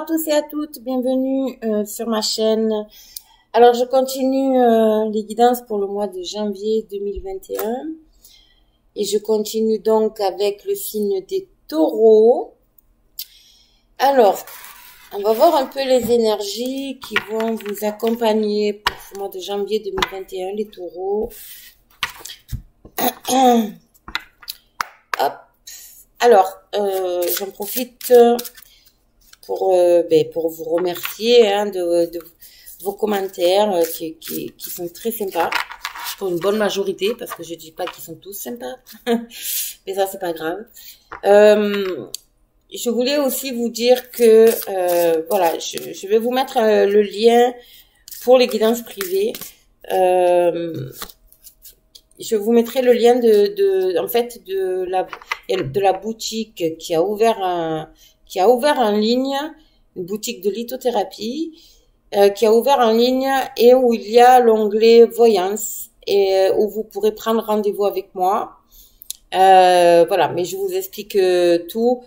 À tous et à toutes, bienvenue euh, sur ma chaîne. Alors je continue euh, les guidances pour le mois de janvier 2021 et je continue donc avec le signe des taureaux. Alors, on va voir un peu les énergies qui vont vous accompagner pour ce mois de janvier 2021, les taureaux. Hop. Alors, euh, j'en profite pour, euh, ben, pour vous remercier hein, de, vos commentaires euh, qui, sont très sympas. Pour une bonne majorité parce que je dis pas qu'ils sont tous sympas mais ça c'est pas grave. Euh, je voulais aussi vous dire que voilà je, vais vous mettre le lien pour les guidances privées. Je vous mettrai le lien de en fait de la de la boutique qui a ouvert un qui a ouvert en ligne une boutique de lithothérapie, euh, qui a ouvert en ligne et où il y a l'onglet voyance et euh, où vous pourrez prendre rendez-vous avec moi. Euh, voilà, mais je vous explique euh, tout.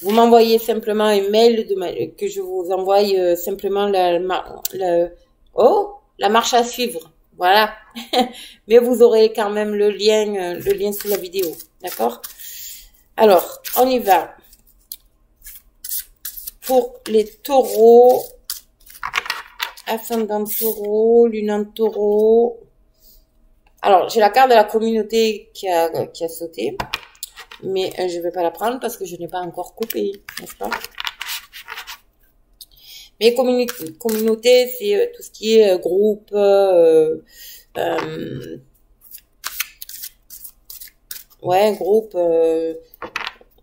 Vous m'envoyez simplement un mail de que je vous envoie euh, simplement la, la, oh, la marche à suivre. Voilà. mais vous aurez quand même le lien, le lien sous la vidéo. D'accord? Alors, on y va pour les taureaux, ascendant taureau, lune en taureau. Alors, j'ai la carte de la communauté qui a, qui a sauté, mais euh, je ne vais pas la prendre parce que je n'ai pas encore coupé, n'est-ce pas? Mais communauté, communauté c'est euh, tout ce qui est euh, groupe, euh, euh, ouais, groupe, euh,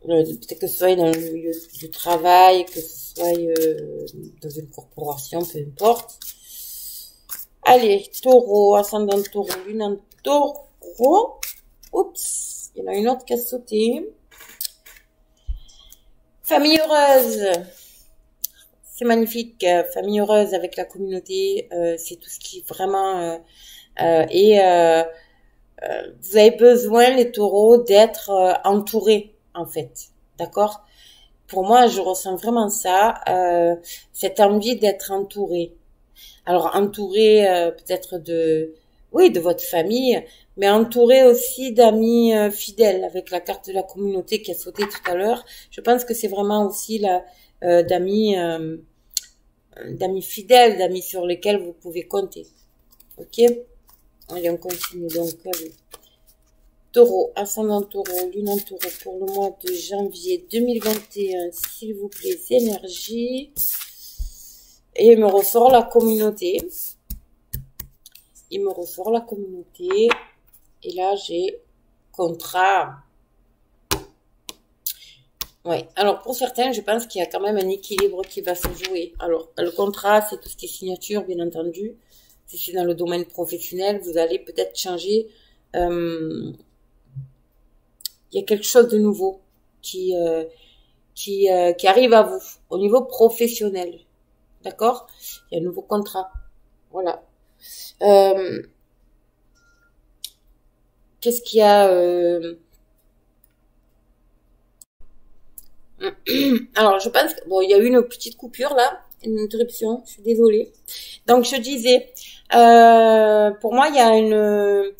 peut-être que ce soit dans le milieu du travail, que ce soit euh, dans une corporation, peu importe. Allez, taureau, ascendant taureau, lune en taureau. Oups, il y en a une autre qui a sauté. Famille heureuse. C'est magnifique, famille heureuse avec la communauté, euh, c'est tout ce qui vraiment euh, euh et euh, vous avez besoin les taureaux d'être entourés en fait. D'accord? Pour moi, je ressens vraiment ça, euh, cette envie d'être entouré. Alors entouré euh, peut-être de, oui, de votre famille, mais entouré aussi d'amis euh, fidèles avec la carte de la communauté qui a sauté tout à l'heure. Je pense que c'est vraiment aussi la d'amis, d'amis fidèles, d'amis sur lesquels vous pouvez compter. Ok? Allez, on continue donc. Taureau, ascendant taureau, lune en taureau pour le mois de janvier 2021, s'il vous plaît, énergie. Et il me ressort la communauté. Il me ressort la communauté. Et là, j'ai contrat. Ouais. Alors, pour certains, je pense qu'il y a quand même un équilibre qui va se jouer. Alors, le contrat, c'est tout ce qui est signature, bien entendu. Si c'est dans le domaine professionnel, vous allez peut-être changer euh, il y a quelque chose de nouveau qui euh, qui, euh, qui arrive à vous au niveau professionnel. D'accord? Il y a un nouveau contrat. Voilà. Euh, Qu'est-ce qu'il y a euh... Alors, je pense que, bon, il y a eu une petite coupure là, une interruption. Je suis désolée. Donc, je disais, euh, pour moi, il y a une,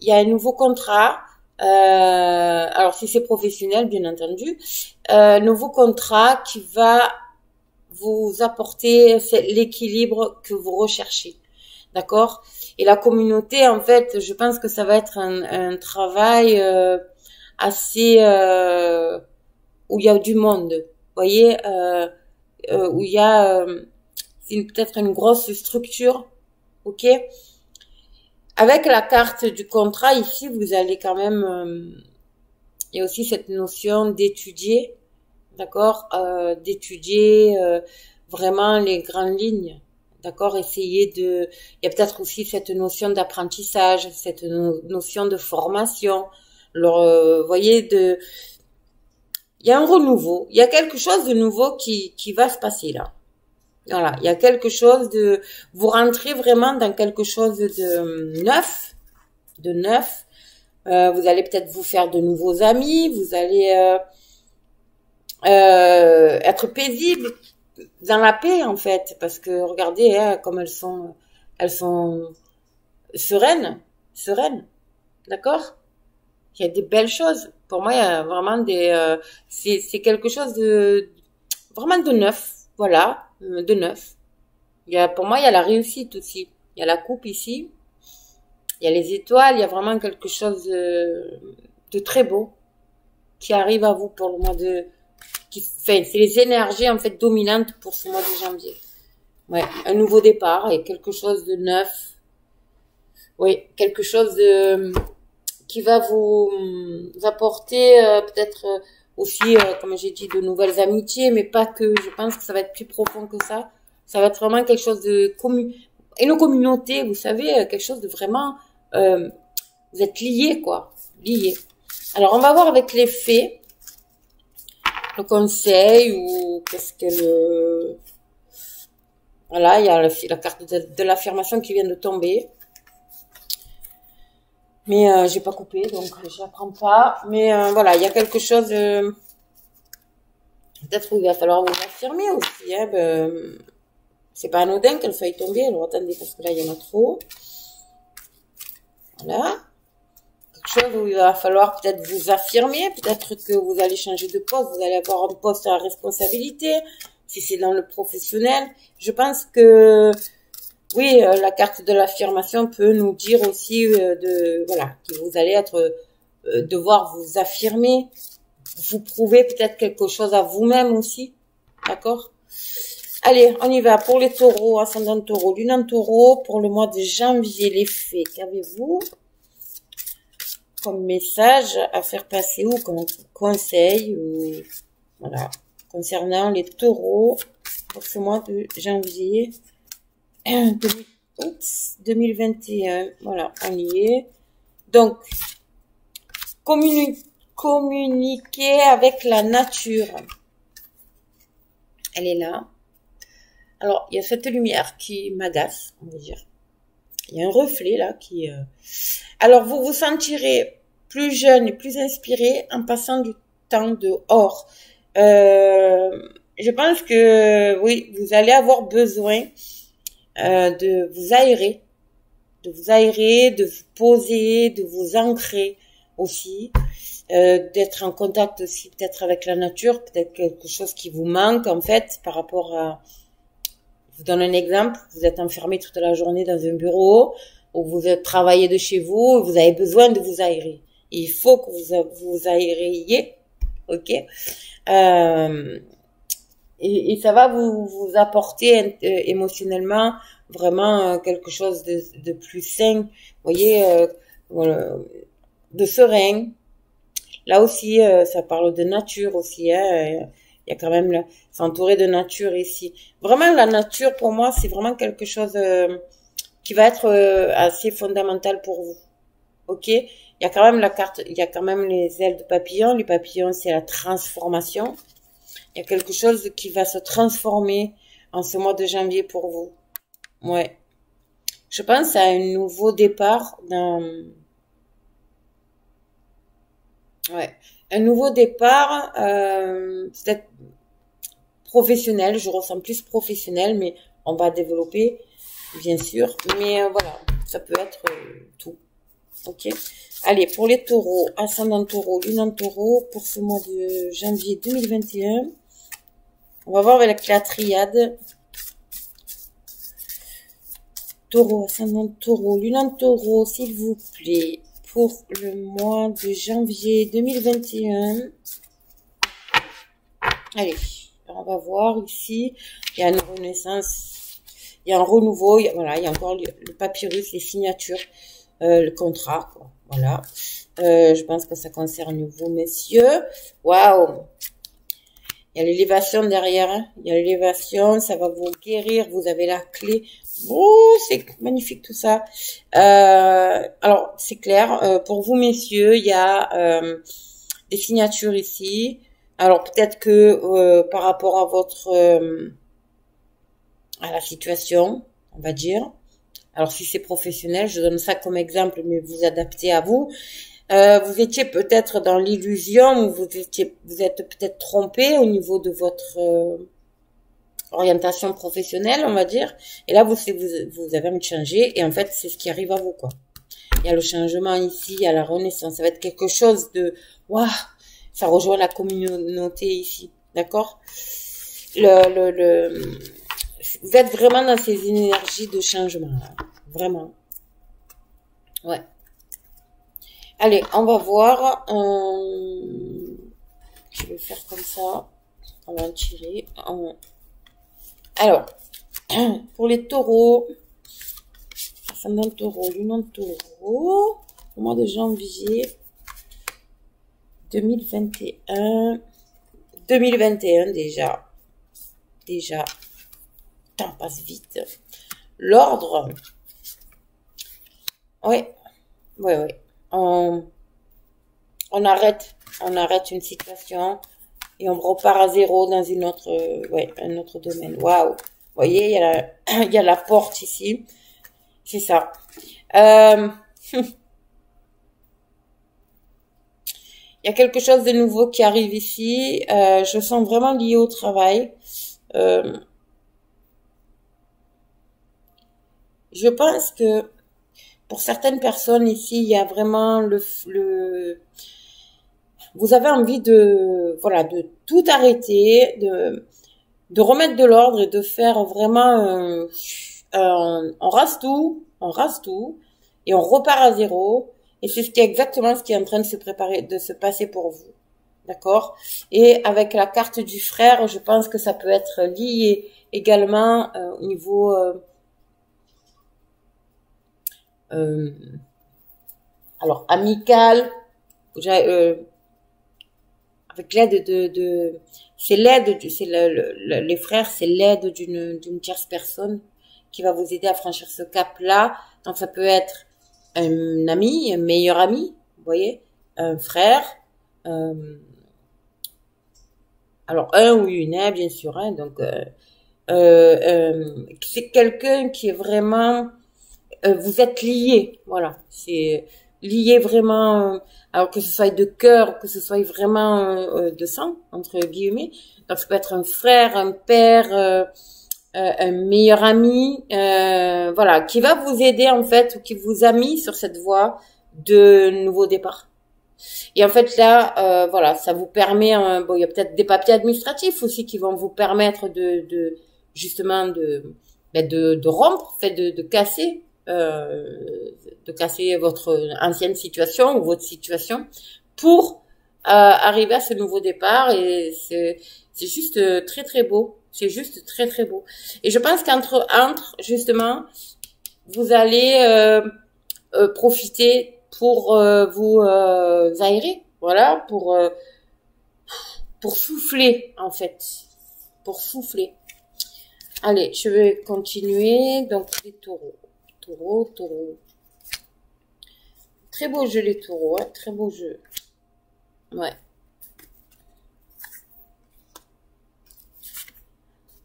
il y a un nouveau contrat alors si c'est professionnel, bien entendu, euh, nouveau contrat qui va vous apporter l'équilibre que vous recherchez. D'accord? Et la communauté, en fait, je pense que ça va être un, un travail euh, assez euh, où il y a du monde. Vous voyez, euh, euh où il y a euh, peut-être une grosse structure, ok? Avec la carte du contrat, ici, vous allez quand même... Euh, il y a aussi cette notion d'étudier, d'accord euh, D'étudier euh, vraiment les grandes lignes, d'accord Essayer de... Il y a peut-être aussi cette notion d'apprentissage, cette no notion de formation. Alors, euh, voyez, de... Il y a un renouveau, il y a quelque chose de nouveau qui, qui va se passer là. Voilà, il y a quelque chose de, vous rentrez vraiment dans quelque chose de neuf, de neuf. Euh, vous allez peut-être vous faire de nouveaux amis, vous allez euh, euh, être paisible, dans la paix en fait, parce que regardez hein, comme elles sont, elles sont sereines, sereines, d'accord? Il y a des belles choses. Pour moi, il y a vraiment des, euh, c'est quelque chose de vraiment de neuf, voilà, de neuf. Il y a, pour moi, il y a la réussite aussi. Il y a la coupe ici. Il y a les étoiles. Il y a vraiment quelque chose de, de très beau qui arrive à vous pour le mois de, qui c'est les énergies en fait dominantes pour ce mois de janvier. Ouais, un nouveau départ et quelque chose de neuf. Oui, quelque chose de qui va vous, apporter euh, peut-être euh, aussi, euh, comme j'ai dit, de nouvelles amitiés, mais pas que. Je pense que ça va être plus profond que ça. Ça va être vraiment quelque chose de commun et nos communautés, vous savez, quelque chose de vraiment. vous êtes liés, quoi, liés. Alors, on va voir avec les faits le conseil ou qu'est-ce que le... Voilà, il y a la carte de, l'affirmation qui vient de tomber. Mais euh, j'ai pas coupé, donc je la prends pas. Mais euh, voilà, il y a quelque chose... Peut-être qu'il va falloir vous affirmer aussi. Hein, ben, c'est pas anodin qu'elle faille tomber. Alors attendez, parce que là, il y en a trop. Voilà chose où il va falloir peut-être vous affirmer, peut-être que vous allez changer de poste, vous allez avoir un poste à responsabilité, si c'est dans le professionnel. Je pense que oui, euh, la carte de l'affirmation peut nous dire aussi euh, de voilà que vous allez être euh, devoir vous affirmer, vous prouver peut-être quelque chose à vous-même aussi, d'accord? Allez, on y va. Pour les taureaux, ascendant taureau, lune en taureau, pour le mois de janvier, les faits, qu'avez-vous comme message à faire passer ou comme conseil ou voilà concernant les taureaux pour ce mois de janvier? 2021 voilà on y est donc communiquer avec la nature. Elle est là. Alors il y a cette lumière qui m'agace on va dire. Il y a un reflet là qui... Euh, alors, vous vous sentirez plus jeune et plus inspiré en passant du temps dehors. Euh, je pense que oui, vous allez avoir besoin euh, de vous aérer, de vous aérer, de vous poser, de vous ancrer aussi, d'être en contact aussi peut-être avec la nature, peut-être quelque chose qui vous manque en fait par rapport à je vous donne un exemple. Vous êtes enfermé toute la journée dans un bureau ou vous êtes travaillé de chez vous, vous avez besoin de vous aérer. Il faut que vous vous aériez, ok euh, et, ça va vous, vous apporter euh, émotionnellement vraiment euh, quelque chose de, de plus sain, vous voyez, euh, de serein. Là aussi, ça parle de nature aussi. Hein, il y a quand même s'entourer de nature ici. Vraiment, la nature pour moi, c'est vraiment quelque chose qui va être assez fondamental pour vous. Ok? Il y a quand même la carte, il y a quand même les ailes de papillon. Les papillons, c'est la transformation. Il y a quelque chose qui va se transformer en ce mois de janvier pour vous. Ouais. Je pense à un nouveau départ dans... Ouais un nouveau départ, euh, peut-être professionnel, je ressens plus professionnel, mais on va développer, bien sûr. Mais euh, voilà, ça peut être euh, tout. Ok Allez, pour les taureaux, ascendant taureau, lune en taureau, pour ce mois de janvier 2021, on va voir avec la triade. Taureau, ascendant taureau, lune en taureau, s'il vous plaît pour le mois de janvier 2021. Allez, on va voir ici. Il y a une renaissance, il y a un renouveau, il y a, voilà, il y a encore le, papyrus, les signatures, euh, le contrat, Voilà. Euh, je pense que ça concerne vous, messieurs. Waouh Il y a l'élévation derrière. Hein. Il y a l'élévation, ça va vous guérir. Vous avez la clé Oh, c'est magnifique tout ça. Euh, alors, c'est clair. Euh, pour vous, messieurs, il y a euh, des signatures ici. Alors, peut-être que par rapport à votre... à la situation, on va dire. Alors, si c'est professionnel, je donne ça comme exemple, mais vous adaptez à vous. Vous étiez peut-être dans l'illusion, ou vous étiez, vous êtes peut-être trompé au niveau de votre orientation professionnelle, on va dire. Et là, vous, vous, vous avez changer. Et en fait, c'est ce qui arrive à vous, quoi. Il y a le changement ici, il y a la renaissance. Ça va être quelque chose de, waouh, ça rejoint la communauté ici. D'accord? Le, le, le, vous êtes vraiment dans ces énergies de changement. Vraiment. Ouais. Allez, on va voir. Euh, je vais faire comme ça. On va en tirer. Alors, pour les taureaux, ascendant taureau, lune taureau, au mois de janvier 2021. 2021 déjà. Déjà. Temps passe vite. L'ordre. Oui. Oui, oui. On, arrête. On arrête une situation et on repart à zéro dans une autre, ouais, un autre domaine. Waouh. Vous voyez, il y, a la, porte ici. C'est ça. Euh, il y a quelque chose de nouveau qui arrive ici. Euh, je sens vraiment lié au travail. Euh, je pense que pour certaines personnes ici, il y a vraiment le, le vous avez envie de, voilà, de tout arrêter, de, de remettre de l'ordre et de faire vraiment, on rase tout, on rase tout, et on repart à zéro. Et c'est ce qui est exactement ce qui est en train de se préparer, de se passer pour vous. D'accord? Et avec la carte du frère, je pense que ça peut être lié également euh, au niveau euh, euh, alors amical, euh, avec l'aide de, de c'est l'aide c'est le, les frères c'est l'aide d'une d'une tierce personne qui va vous aider à franchir ce cap là donc ça peut être un ami un meilleur ami vous voyez un frère euh, alors un ou une hein, bien sûr hein, donc euh, euh, euh c'est quelqu'un qui est vraiment vous êtes lié voilà c'est lié vraiment alors que ce soit de cœur, que ce soit vraiment euh, de sang, entre guillemets. Donc ça peut être un frère, un père, euh, euh, un meilleur ami, voilà, qui va vous aider en fait, ou qui vous a mis sur cette voie de nouveau départ. Et en fait là, voilà, ça vous permet, bon, il y a peut-être des papiers administratifs aussi qui vont vous permettre de, de justement de, ben, de, de rompre, fait de, de casser euh, de casser votre ancienne situation ou votre situation pour euh, arriver à ce nouveau départ. Et c'est juste euh, très très beau. C'est juste très très beau. Et je pense qu'entre entre justement vous allez euh, euh profiter pour vous aérer. Voilà pour pour souffler en fait. Pour souffler. Allez je vais continuer. Donc les taureaux Taureau, taureau. Très beau jeu les taureaux, hein, très beau jeu. Ouais.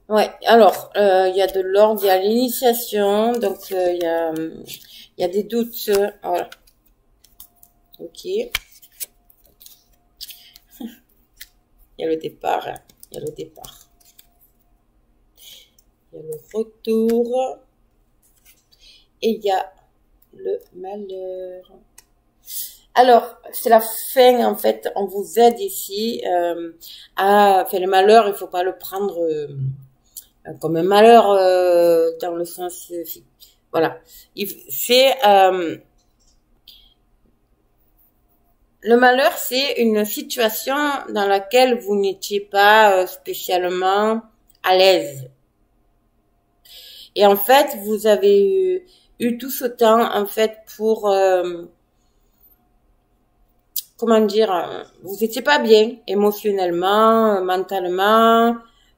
Ouais, alors, euh, il y a de l'ordre, il y a l'initiation, donc euh, il y, a, y des doutes. voilà. Ok. Il y a le départ, hein. il y a le départ. Il y a le retour et il y a le malheur. Alors, c'est la fin, en fait, on vous aide ici euh, à faire le malheur, il faut pas le prendre euh, comme un malheur euh, dans le sens... voilà. C'est... le malheur, c'est une situation dans laquelle vous n'étiez pas spécialement à l'aise. Et en fait, vous avez eu eu tout ce temps en fait pour euh, comment dire vous étiez pas bien émotionnellement mentalement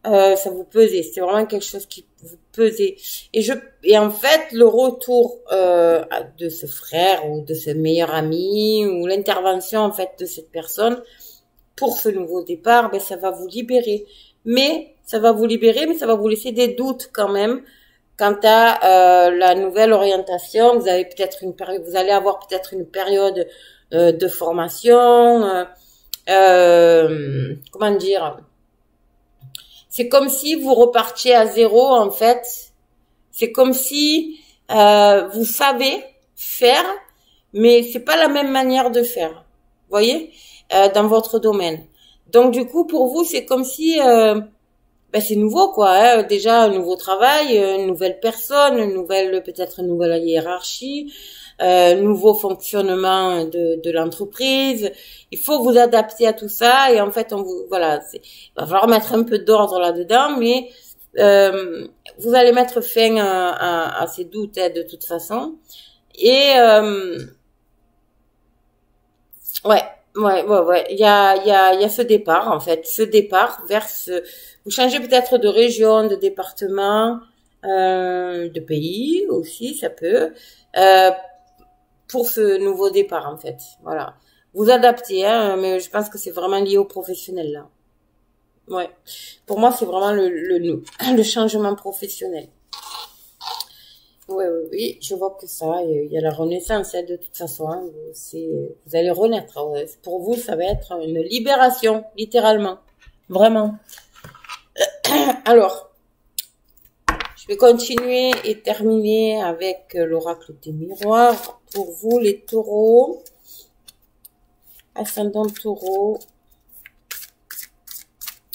euh, ça vous pesait. C'était vraiment quelque chose qui vous pesait. Et je et en fait le retour euh, de ce frère ou de ce meilleur ami ou l'intervention en fait de cette personne pour ce nouveau départ ben ça va vous libérer. Mais ça va vous libérer mais ça va vous laisser des doutes quand même Quant à euh, la nouvelle orientation, vous avez peut-être une période, vous allez avoir peut-être une période euh, de formation. Euh, comment dire? C'est comme si vous repartiez à zéro en fait. C'est comme si euh, vous savez faire, mais c'est pas la même manière de faire. Voyez, euh, dans votre domaine. Donc du coup, pour vous, c'est comme si euh, ben, c'est nouveau quoi. Hein. Déjà un nouveau travail, une nouvelle personne, une nouvelle peut-être une nouvelle hiérarchie, euh, nouveau fonctionnement de, de l'entreprise. Il faut vous adapter à tout ça et en fait on vous voilà, il va falloir mettre un peu d'ordre là-dedans, mais euh, vous allez mettre fin à, à, ces doutes hein, de toute façon. Et euh, ouais, ouais, ouais, ouais. Il y a, il y a, il y a ce départ en fait, ce départ vers ce. Vous changez peut-être de région, de département, euh, de pays aussi, ça peut. Euh, pour ce nouveau départ en fait. Voilà. Vous adaptez, hein, mais je pense que c'est vraiment lié au professionnel là. Ouais. Pour moi, c'est vraiment le, le, changement professionnel. Oui, oui, oui, je vois que ça, il y a la renaissance hein, de toute façon. Hein, vous allez renaître. Pour vous, ça va être une libération, littéralement, vraiment. Alors, je vais continuer et terminer avec l'oracle des miroirs pour vous, les taureaux. Ascendant taureau.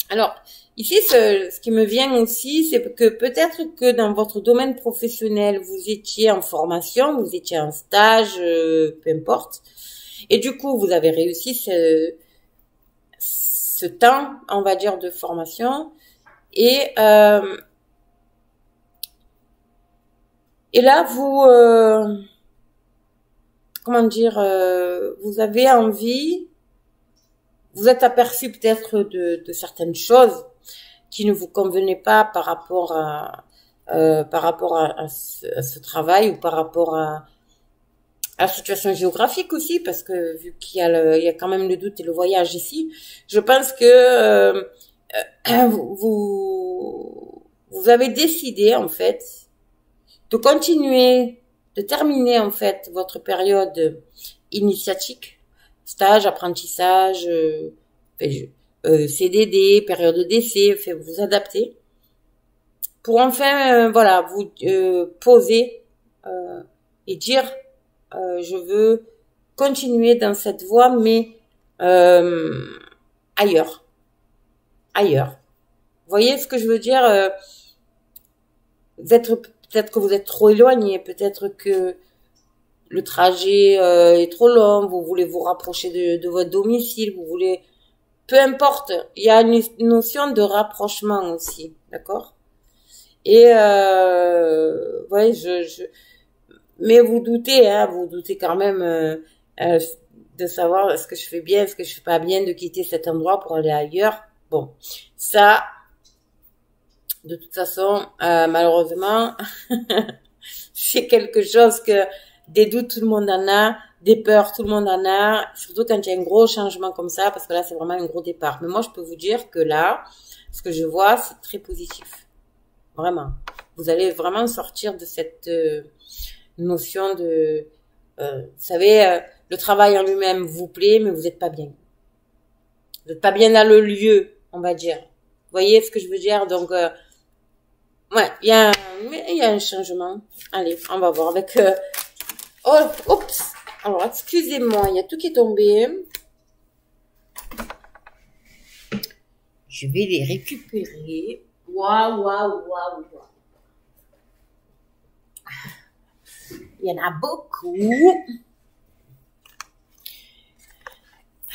Alors, ici, ce, qui me vient aussi, c'est que peut-être que dans votre domaine professionnel, vous étiez en formation, vous étiez en stage, euh, peu importe. Et du coup, vous avez réussi ce, ce temps, on va dire, de formation. Et euh, et là, vous, euh, comment dire, euh, vous avez envie, vous êtes aperçu peut-être de, de, certaines choses qui ne vous convenaient pas par rapport à, euh, par rapport à, ce, travail ou par rapport à, à la situation géographique aussi, parce que vu qu'il y a le, il y a quand même le doute et le voyage ici, je pense que euh, vous, vous avez décidé en fait de continuer, de terminer en fait votre période initiatique, stage, apprentissage, euh, euh CDD, période d'essai, vous adapter, pour enfin, euh, voilà, vous poser et dire, je veux continuer dans cette voie, mais ailleurs, ailleurs. Vous voyez ce que je veux dire êtes peut-être que vous êtes trop éloigné, peut-être que le trajet euh, est trop long, vous voulez vous rapprocher de, votre domicile, vous voulez... Peu importe, il y a une notion de rapprochement aussi, d'accord? Et, euh, ouais, je, je... Mais vous doutez, hein, vous doutez quand même euh, euh, de savoir est-ce que je fais bien, est-ce que je fais pas bien de quitter cet endroit pour aller ailleurs. Bon, ça, de toute façon, euh, malheureusement, c'est quelque chose que des doutes, tout le monde en a, des peurs, tout le monde en a, surtout quand il y a un gros changement comme ça, parce que là, c'est vraiment un gros départ. Mais moi, je peux vous dire que là, ce que je vois, c'est très positif. Vraiment. Vous allez vraiment sortir de cette euh, notion de... Euh, vous savez, le travail en lui-même vous plaît, mais vous n'êtes pas bien. Vous n'êtes pas bien dans le lieu, on va dire. Vous voyez ce que je veux dire? Donc, Ouais, il y a, un changement. Allez, on va voir avec. Euh... Oh, oups. Alors, excusez-moi, il y a tout qui est tombé. Je vais les récupérer. Waouh, waouh, waouh, waouh. Il y en a beaucoup.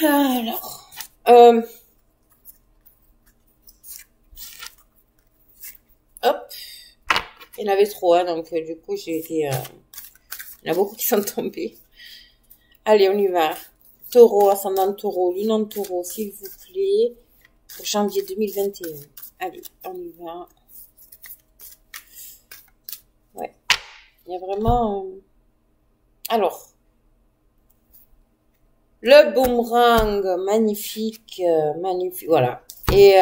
Alors, euh, Hop. Il y en avait trop, hein, donc euh, du coup, j'ai été... Euh, il y en a beaucoup qui sont tombés. Allez, on y va. Taureau, ascendant taureau, lune en taureau, s'il vous plaît. Janvier 2021. Allez, on y va. Ouais. Il y a vraiment... Euh, alors. Le boomerang, magnifique, magnifique, voilà. Et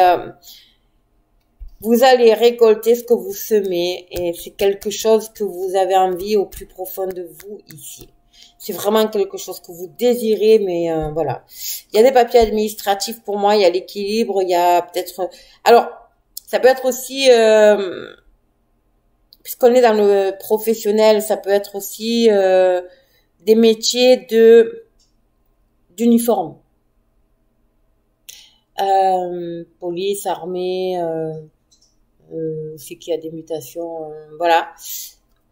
vous allez récolter ce que vous semez et c'est quelque chose que vous avez envie au plus profond de vous ici. C'est vraiment quelque chose que vous désirez, mais euh, voilà. Il y a des papiers administratifs pour moi, il y a l'équilibre, il y a peut-être... Alors, Ça peut être aussi, euh, puisqu'on est dans le professionnel, ça peut être aussi euh, des métiers de d'uniforme. Euh, police, armée, euh, c'est qu'il y a des mutations, euh, voilà.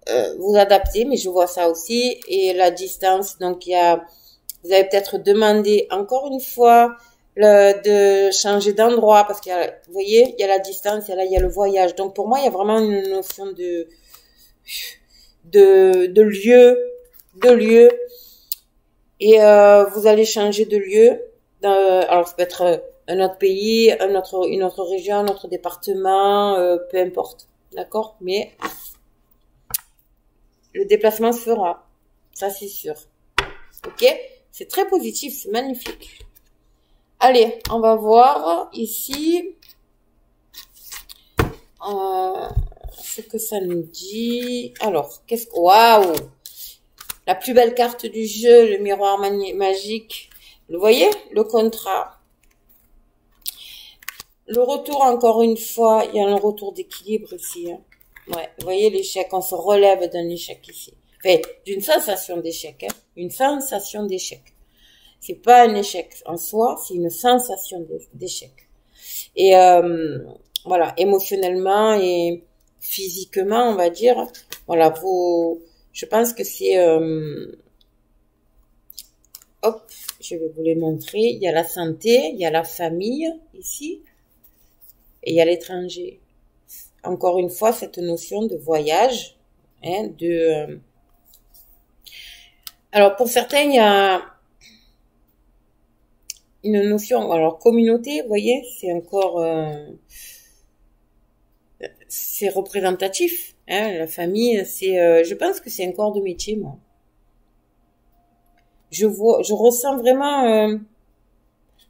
Euh, vous adaptez, mais je vois ça aussi. Et la distance, donc il y a, vous avez peut-être demandé encore une fois le, de changer d'endroit parce qu'il y a, vous voyez, il y a la distance et là il y a le voyage. Donc pour moi, il y a vraiment une notion de de, de lieu, de lieu. Et euh, vous allez changer de lieu. alors ça peut être un autre pays, un autre, une autre région, un autre département, euh, peu importe. D'accord? Mais le déplacement se fera. Ça, c'est sûr. Ok? C'est très positif, c'est magnifique. Allez, on va voir ici euh, ce que ça nous dit. Alors, qu'est-ce que... Waouh La plus belle carte du jeu, le miroir magique. Vous voyez Le contrat. Le retour, encore une fois, il y a un retour d'équilibre ici. Hein. Ouais, vous voyez l'échec, on se relève d'un échec ici. Enfin, d'une sensation d'échec, hein. une sensation d'échec. C'est pas un échec en soi, c'est une sensation d'échec. Et euh, voilà, émotionnellement et physiquement, on va dire, voilà, vous, je pense que c'est, euh, hop, je vais vous les montrer. Il y a la santé, il y a la famille ici, et a l'étranger. Encore une fois, cette notion de voyage, hein, de... Euh, alors pour certains, il y a une notion, alors communauté, vous voyez, c'est encore... Euh, c'est représentatif. Hein, la famille, c'est, euh, je pense que c'est un corps de métier, moi. Je vois, je ressens vraiment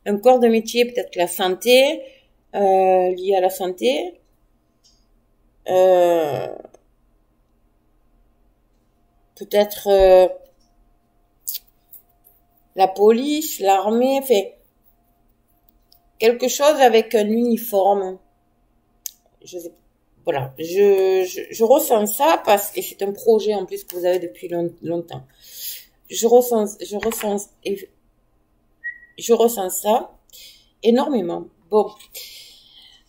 un corps de métier, peut-être la santé, euh, liées à la santé. Euh, peut-être euh, la police, l'armée, fait quelque chose avec un uniforme. Je voilà, je, je, je, ressens ça parce que c'est un projet en plus que vous avez depuis longtemps. Je ressens, je ressens, je ressens ça énormément. Bon.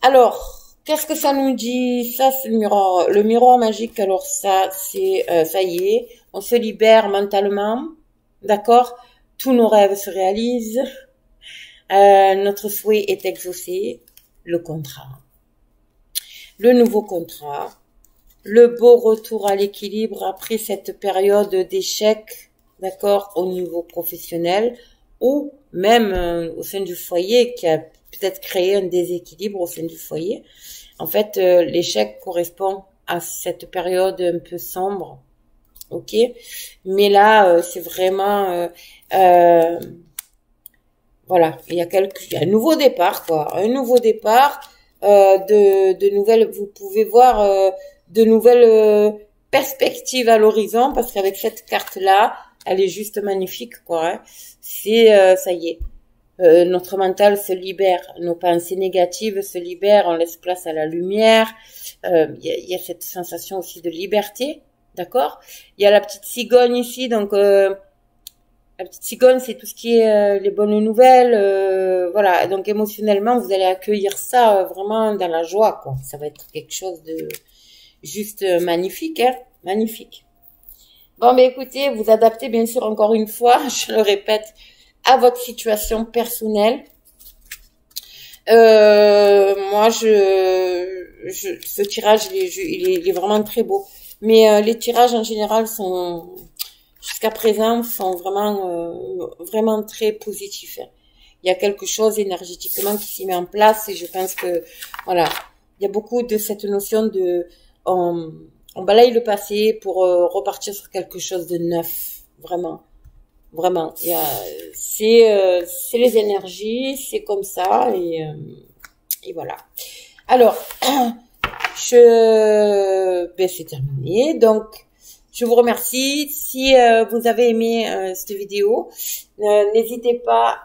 Alors, qu'est-ce que ça nous dit? Ça, c'est le miroir. Le miroir magique, alors ça, c'est euh, ça y est, on se libère mentalement, d'accord? Tous nos rêves se réalisent, euh, notre souhait est exaucé, le contrat, le nouveau contrat, le beau retour à l'équilibre après cette période d'échec, d'accord, au niveau professionnel ou même euh, au sein du foyer qui a peut-être créer un déséquilibre au sein du foyer. En fait, euh, l'échec correspond à cette période un peu sombre, ok? Mais là, euh, c'est vraiment, euh, voilà, il y a quelque, il y a un nouveau départ, quoi, un nouveau départ de, de nouvelles. Vous pouvez voir de nouvelles perspectives à l'horizon parce qu'avec cette carte là, elle est juste magnifique, quoi. Hein. C'est, ça y est euh, notre mental se libère, nos pensées négatives se libèrent, on laisse place à la lumière. Euh, il y, a, cette sensation aussi de liberté, d'accord? Il y a la petite cigogne ici, donc euh, la petite cigogne, c'est tout ce qui est les bonnes nouvelles, voilà. Donc émotionnellement, vous allez accueillir ça vraiment dans la joie, quoi. Ça va être quelque chose de juste magnifique, hein magnifique. Bon, mais écoutez, vous adaptez bien sûr encore une fois, je le répète, à votre situation personnelle. Euh, moi, je, ce tirage, il est, vraiment très beau. Mais euh, les tirages en général sont, jusqu'à présent, sont vraiment, euh, vraiment très positifs. Il y a quelque chose énergétiquement qui s'y met en place et je pense que, voilà, il y a beaucoup de cette notion de, on, on balaye le passé pour repartir sur quelque chose de neuf, vraiment. Vraiment, il y a, c'est, euh, les énergies, c'est comme ça et, euh, et voilà. Alors, je, ben c'est terminé. Donc, je vous remercie. Si euh, vous avez aimé cette vidéo, n'hésitez pas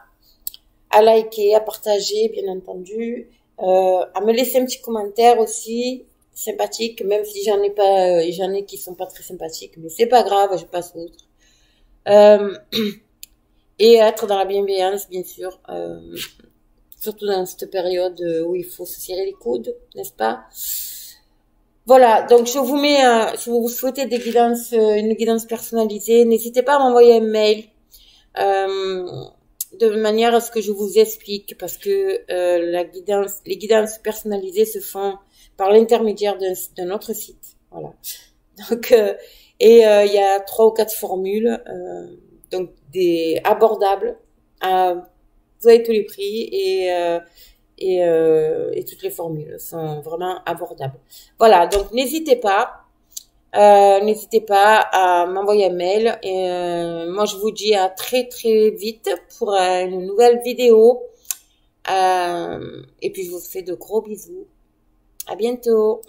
à liker, à partager, bien entendu, à me laisser un petit commentaire aussi sympathique, même si j'en ai pas, j'en ai qui sont pas très sympathiques, mais c'est pas grave, je passe outre. Euh, et être dans la bienveillance, bien sûr, euh, surtout dans cette période où il faut se serrer les coudes, n'est-ce pas? Voilà, donc je vous mets, euh, si vous souhaitez des guidances, euh, une guidance personnalisée, n'hésitez pas à m'envoyer un mail euh, de manière à ce que je vous explique, parce que la guidance, les guidances personnalisées se font par l'intermédiaire d'un autre site. Voilà. Donc, et il y a trois ou quatre formules donc des abordables. À, vous avez tous les prix et euh, euh, et, toutes les formules sont vraiment abordables. Voilà, donc n'hésitez pas, euh, n'hésitez pas à m'envoyer un mail. Et moi, je vous dis à très très vite pour une nouvelle vidéo. Et puis je vous fais de gros bisous. À bientôt.